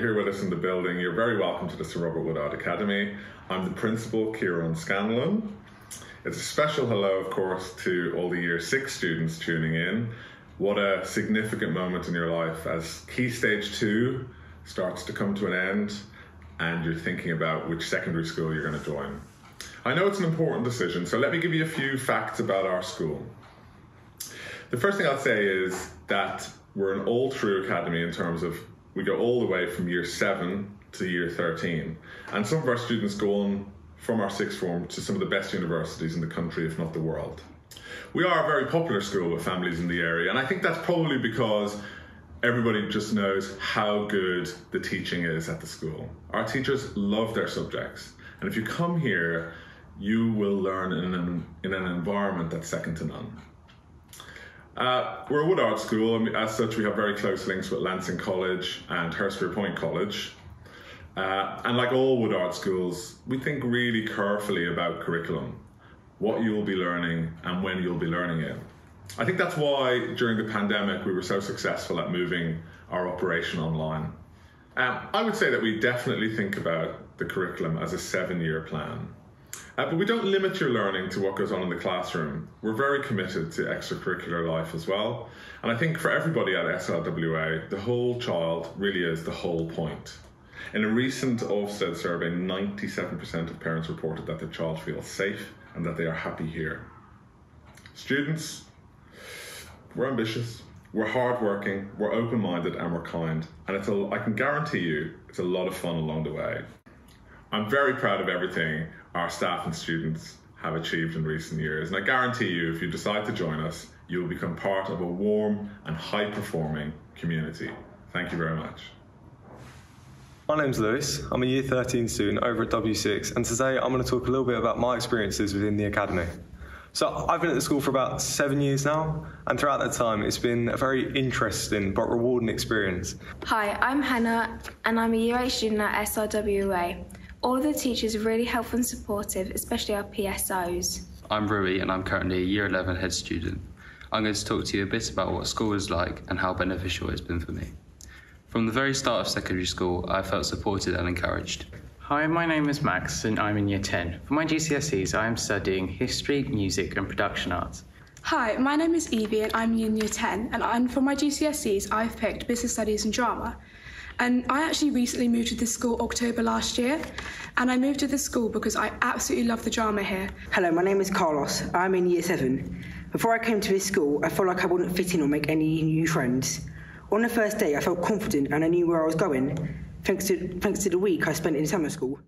here with us in the building, you're very welcome to the Sir Robert Woodard Academy. I'm the principal, Kieran Scanlon. It's a special hello, of course, to all the Year 6 students tuning in. What a significant moment in your life as Key Stage 2 starts to come to an end and you're thinking about which secondary school you're going to join. I know it's an important decision, so let me give you a few facts about our school. The first thing I'll say is that we're an all through academy in terms of we go all the way from year 7 to year 13. And some of our students go on from our sixth form to some of the best universities in the country, if not the world. We are a very popular school with families in the area, and I think that's probably because everybody just knows how good the teaching is at the school. Our teachers love their subjects, and if you come here, you will learn in an, in an environment that's second to none. Uh, we're a Woodard school, and as such, we have very close links with Lancing College and Hurstpierpoint College. Uh, and like all Woodard schools, we think really carefully about curriculum, what you'll be learning, and when you'll be learning it. I think that's why during the pandemic we were so successful at moving our operation online. Um, I would say that we definitely think about the curriculum as a seven year plan. Uh, but we don't limit your learning to what goes on in the classroom. We're very committed to extracurricular life as well. And I think for everybody at SRWA, the whole child really is the whole point. In a recent Ofsted survey, 97% of parents reported that their child feels safe and that they are happy here. Students, we're ambitious, we're hardworking, we're open minded, and we're kind. And it's a, I can guarantee you it's a lot of fun along the way. I'm very proud of everything our staff and students have achieved in recent years. And I guarantee you, if you decide to join us, you will become part of a warm and high performing community. Thank you very much. My name's Lewis. I'm a Year 13 student over at W6, and today I'm going to talk a little bit about my experiences within the academy. So, I've been at the school for about seven years now, and throughout that time, it's been a very interesting but rewarding experience. Hi, I'm Hannah, and I'm a Year 8 student at SRWA. All of the teachers are really helpful and supportive, especially our PSOs. I'm Rui, and I'm currently a Year 11 head student. I'm going to talk to you a bit about what school is like and how beneficial it's been for me. From the very start of secondary school, I felt supported and encouraged. Hi, my name is Max and I'm in Year 10. For my GCSEs, I am studying History, Music and Production Arts. Hi, my name is Evie and I'm in Year 10 and for my GCSEs I've picked Business Studies and Drama. And I actually recently moved to this school October last year and I moved to this school because I absolutely love the drama here. Hello, my name is Carlos. I'm in Year 7. Before I came to this school, I felt like I wouldn't fit in or make any new friends. On the first day, I felt confident and I knew where I was going, thanks to, thanks to the week I spent in summer school.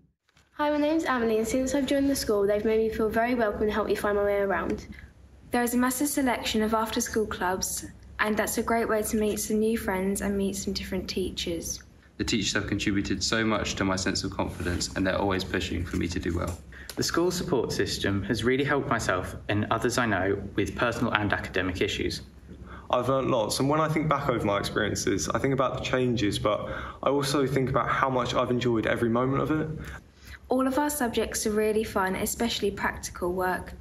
Hi, my name's Emily, and since I've joined the school, they've made me feel very welcome and helped me find my way around. There is a massive selection of after school clubs, and that's a great way to meet some new friends and meet some different teachers. The teachers have contributed so much to my sense of confidence, and they're always pushing for me to do well. The school support system has really helped myself and others I know with personal and academic issues. I've learned lots, and when I think back over my experiences, I think about the changes, but I also think about how much I've enjoyed every moment of it. All of our subjects are really fun, especially practical work.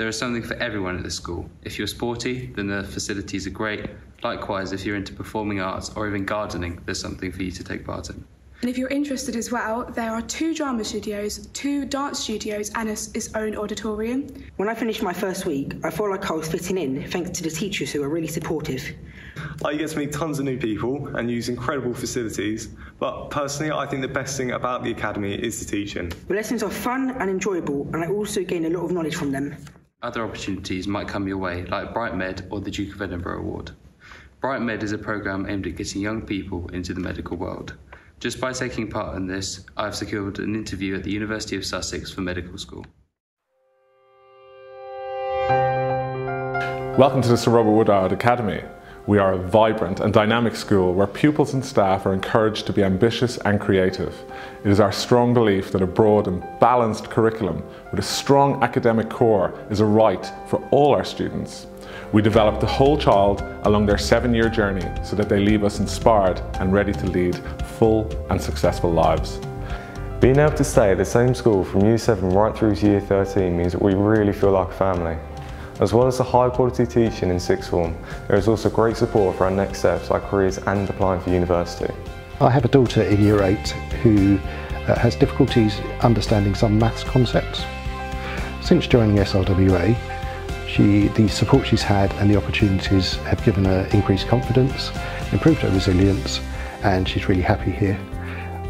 There is something for everyone at this school. If you're sporty, then the facilities are great. Likewise, if you're into performing arts or even gardening, there's something for you to take part in. And if you're interested as well, there are two drama studios, two dance studios, and its own auditorium. When I finished my first week, I felt like I was fitting in thanks to the teachers who are really supportive. I get to meet tons of new people and use incredible facilities, but personally, I think the best thing about the academy is the teaching. The lessons are fun and enjoyable, and I also gain a lot of knowledge from them. Other opportunities might come your way, like BrightMed or the Duke of Edinburgh Award. BrightMed is a programme aimed at getting young people into the medical world. Just by taking part in this, I've secured an interview at the University of Sussex for medical school. Welcome to the Sir Robert Woodard Academy. We are a vibrant and dynamic school where pupils and staff are encouraged to be ambitious and creative. It is our strong belief that a broad and balanced curriculum with a strong academic core is a right for all our students. We develop the whole child along their seven year journey so that they leave us inspired and ready to lead full and successful lives. Being able to stay at the same school from Year 7 right through to Year 13 means that we really feel like a family. As well as the high quality teaching in sixth form, there is also great support for our next steps like careers and applying for university. I have a daughter in Year 8 who uh, has difficulties understanding some maths concepts. Since joining SRWA, she, the support she's had and the opportunities have given her increased confidence, improved her resilience, and she's really happy here.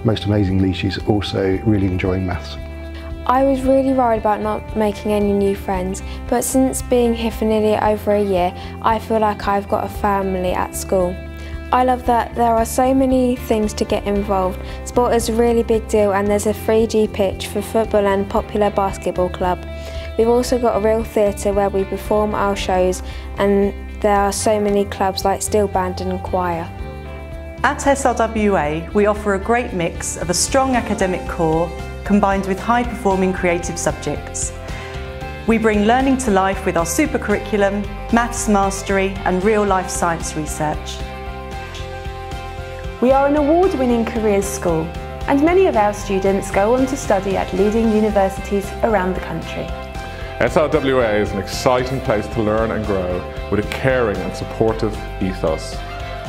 Most amazingly, she's also really enjoying maths. I was really worried about not making any new friends, but since being here for nearly over a year, I feel like I've got a family at school. I love that there are so many things to get involved. Sport is a really big deal and there's a 3G pitch for football and popular basketball club. We've also got a real theatre where we perform our shows and there are so many clubs like Steel Band and Choir. At SRWA, we offer a great mix of a strong academic core combined with high-performing creative subjects. We bring learning to life with our super curriculum, maths mastery and real-life science research. We are an award-winning careers school and many of our students go on to study at leading universities around the country. SRWA is an exciting place to learn and grow with a caring and supportive ethos.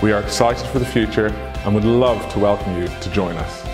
We are excited for the future and would love to welcome you to join us.